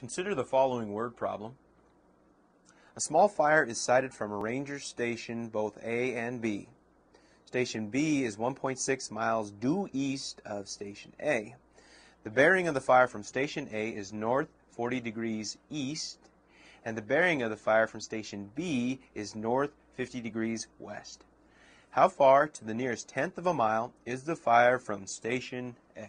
Consider the following word problem. A small fire is sighted from a ranger station both A and B. Station B is 1.6 miles due east of Station A. The bearing of the fire from Station A is north 40 degrees east, and the bearing of the fire from Station B is north 50 degrees west. How far to the nearest tenth of a mile is the fire from Station A?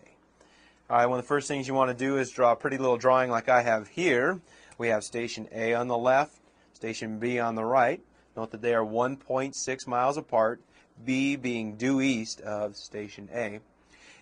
All right, one of the first things you want to do is draw a pretty little drawing like I have here. We have station A on the left, station B on the right. Note that they are 1.6 miles apart, B being due east of station A.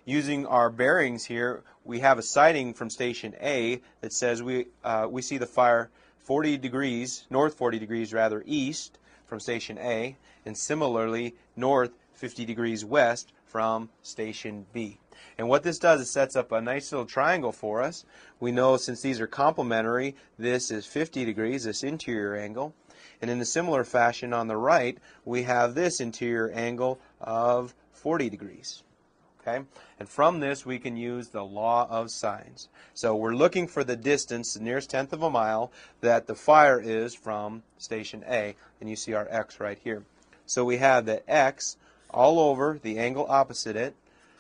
Using our bearings here, we have a sighting from station A that says we, uh, we see the fire 40 degrees, north 40 degrees rather, east from station A, and similarly north 50 degrees west from station B. And what this does is sets up a nice little triangle for us. We know since these are complementary, this is 50 degrees, this interior angle. And in a similar fashion on the right, we have this interior angle of 40 degrees. Okay? And from this, we can use the law of sines. So we're looking for the distance, the nearest tenth of a mile, that the fire is from station A. And you see our x right here. So we have that x all over the angle opposite it,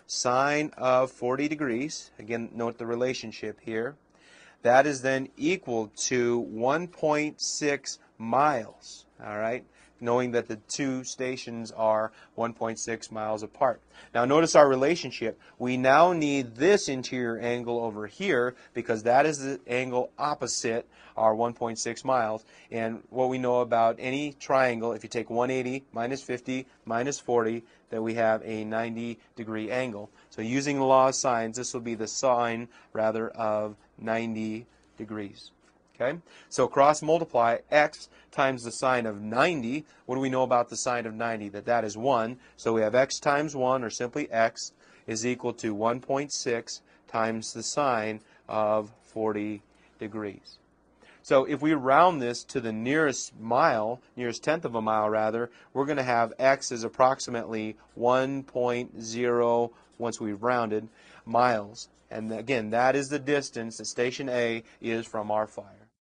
sine of 40 degrees. Again, note the relationship here. That is then equal to 1.6 miles. All right knowing that the two stations are 1.6 miles apart. Now notice our relationship. We now need this interior angle over here because that is the angle opposite our 1.6 miles. And what we know about any triangle, if you take 180 minus 50 minus 40, that we have a 90 degree angle. So using the law of sines, this will be the sine rather of 90 degrees. Okay? So cross multiply x times the sine of 90. What do we know about the sine of 90? That that is 1. So we have x times 1, or simply x, is equal to 1.6 times the sine of 40 degrees. So if we round this to the nearest mile, nearest tenth of a mile rather, we're going to have x is approximately 1.0, once we've rounded, miles. And again, that is the distance that station A is from our fire.